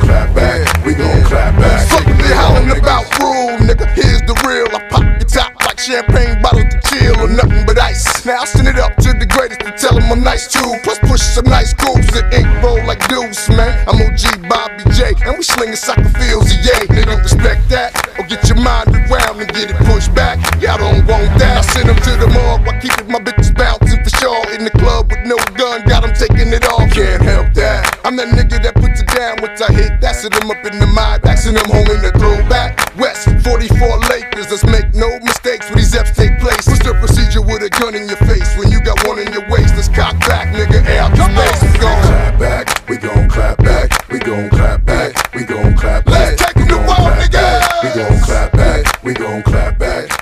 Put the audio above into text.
clap back. We gon' clap back. Fuck what they hollering about rule, nigga. Here's the real. I pop the top like champagne bottles to chill or nothing but ice. Now I send it up to the greatest to tell them I'm nice too. Plus push some nice grooves the ink roll like deuce, man. I'm OG Bobby J, and we slinging soccer fields, yeah. They don't respect that, or get your mind around and get it pushed back. Y'all don't want that. I send them to the morgue I keep it, my bitches bouncing for sure. In the club with no gun, got them taking it off. That. I'm the nigga that puts it down with I hit. That's it, I'm up in the mind, axing them home in the throwback. West 44 Lakers, let's make no mistakes when these F's take place. What's the procedure with a gun in your face when you got one in your waist? Let's cock back, nigga, air out the space. We gon' clap back, we gon' clap back, we gon' clap back, we gon' clap back. Let's take him to wall, nigga. We gon' clap back, we gon' clap back.